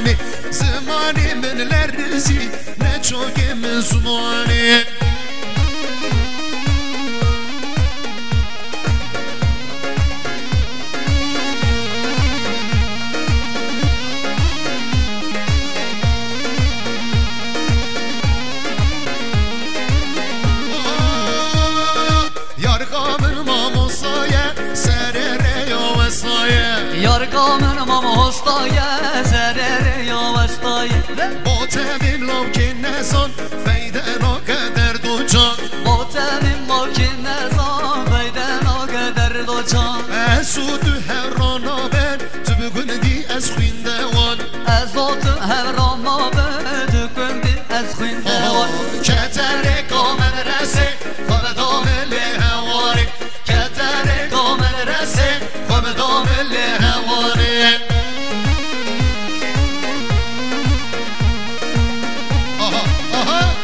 زمانی زمانی من لرزی نه چوک من زمانی کامن ما هستایه زرر یا وستایه با تمیم لام که نزان فیده ناقدر دو جان با تمیم ما که نزان فیده ناقدر دو جان از سود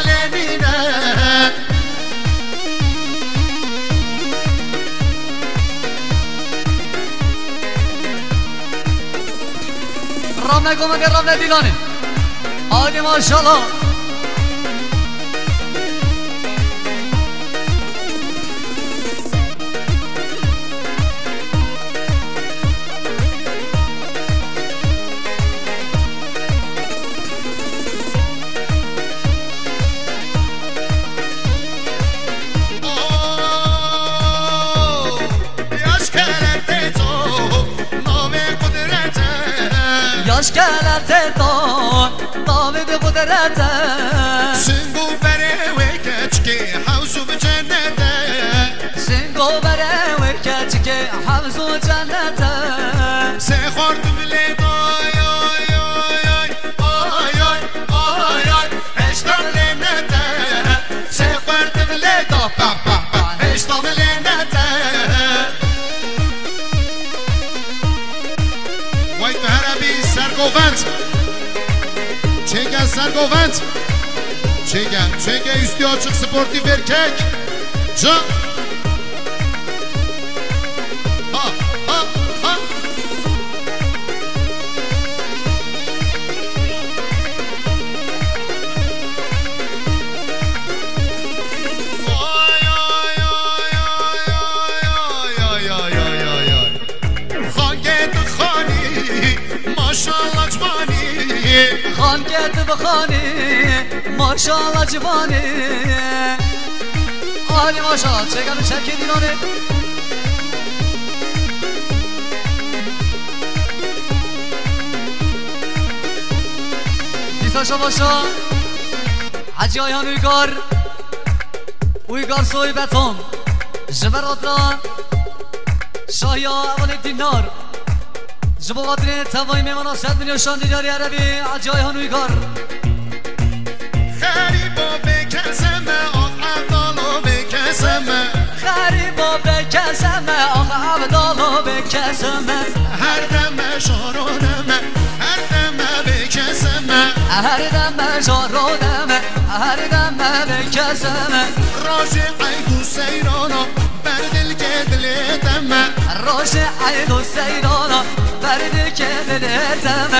alemine. Ram ne komedi ram ne dilanin Taş kara te to, to ve de bu derece هربی سرگوفند Çeken Sergovent Çeken, çeken üstü açık sportif erkek Can ماشاءالله جوانی خان گرد بخانی ماشاءالله جوانی آلی ماشاءالله چگم شکی دیرانه دیساشا باشا حجی آیان اویگار اویگار سوی بتون جبرات را شایا اول دینار جبو قادر توای میمان آسد میلیون شان دیداری عربی عجای هنوی کار خریبا بکسم آخ عبدالو بکسم خریبا بکسم آخ عبدالو بکسم هر دم شارونم هر دم بکسم هر دم شارونم هر دم بکسم راجعی دو سیرانا بردل که دلیتم راجعی دو سیرانا Ardı kemene tamam